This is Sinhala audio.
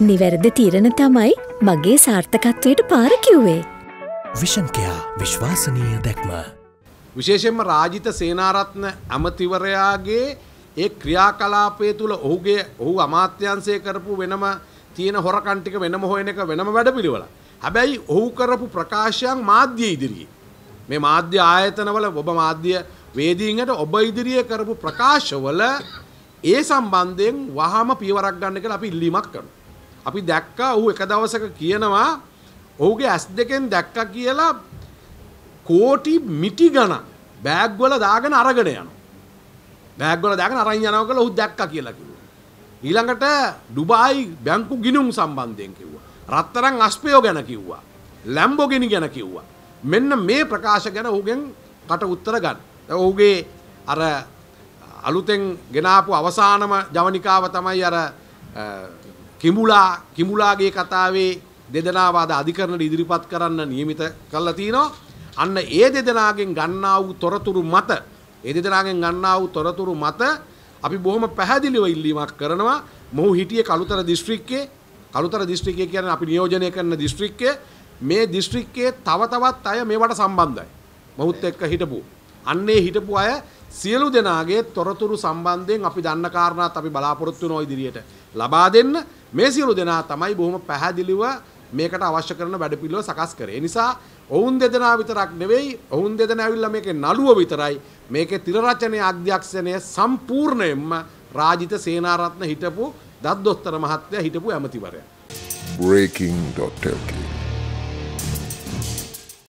නිවැරදි තීරණ තමයි මගේ සාර්ථකත්වයට පාරකිව්වේ. විෂන්කයා විශ්වාසනීය දැක්ම. විශේෂෙන්ම රාජිත සේනාරත්න ඇමතිවරයාගේ ඒ ක්‍රියාකලාපය තුළ ඔහුගේ ඔහු අමාත්‍යන්සය කරපු වෙනම තියෙන හොරකන්ටික වෙනම හොයන එක වෙනම වැඩ පිළිවල. හැබැයි ඔහු කරපු ප්‍රකාශයන් මාධ්‍ය ඉදිරියේ. මේ මාධ්‍ය ආයතනවල ඔබ මාධ්‍ය වේදීන්ට ඔබ ඉදිරියේ කරපු ප්‍රකාශවල ඒ සම්බන්ධයෙන් වහම පියවරක් ගන්න කියලා අපි ඉල්ලීමක් කරනවා. අපි දැක්කා ඔහු එක දවසක කියනවා ඔහුගේ ඇස් දෙකෙන් දැක්ක කියලා කෝටි මිටි ගණ බෑග්වල දාගෙන අරගෙන යනවා. බෑග්වල දාගෙන අරන් යනවා කියලා ඔහු දැක්කා කියලා කිව්වා. ඊළඟට ඩුබායි බැංකු ගිණුම් සම්බන්ධයෙන් කිව්වා. රත්තරන් අස්පයෝ ගැන කිව්වා. ලැම්බෝගිනි ගැන කිව්වා. මෙන්න මේ ප්‍රකාශ ගැන ඔහුගෙන් කට උත්තර ගන්න. ඔහුගේ අර අලුතෙන් ගෙනාපු අවසානම ජවනිකාව තමයි අර කිමුලා කිමුලාගේ කතාවේ දෙදෙනාවාද අධිකරණට ඉදිරිපත් කරන්න නියමිත කල්ලා තිනවා. අන්න ඒ දෙදෙනාගෙන් ගන්නා වූ තොරතුරු මත ඒ දෙදෙනාගෙන් ගන්නා වූ තොරතුරු මත අපි බොහොම පැහැදිලිව ඉල්ලීමක් කරනවා මොහු හිටිය කළුතර දිස්ත්‍රික්කේ කළුතර දිස්ත්‍රික්කය කියන අපි නියෝජනය කරන දිස්ත්‍රික්කය මේ දිස්ත්‍රික්කයේ තව තවත් අය මේවට සම්බන්ධයි. මොහුත් එක්ක හිටපු. අන්නේ හිටපු අය සියලු දෙනාගේ තොරතුරු සම්බන්ධයෙන් අපි දන්න කාරණාත් අපි බලාපොරොත්තු වෙන ඉදිරියට ලබා දෙන්න මේ සියලු දෙනා තමයි බොහොම පැහැදිලිව මේකට අවශ්‍ය කරන වැඩපිළිවෙල සකස් කරේ. ඒ නිසා ඔවුන් දෙදෙනා විතරක් නෙවෙයි ඔවුන් දෙදෙනා ඇවිල්ලා මේකේ නළුව විතරයි මේකේ තිර රචනයේ අධ්‍යක්ෂණය සම්පූර්ණයෙන්ම රාජිත සේනාරත්න හිටපු දත් දොස්තර මහත්තයා හිටපු ඇමතිවරයා. breaking.lk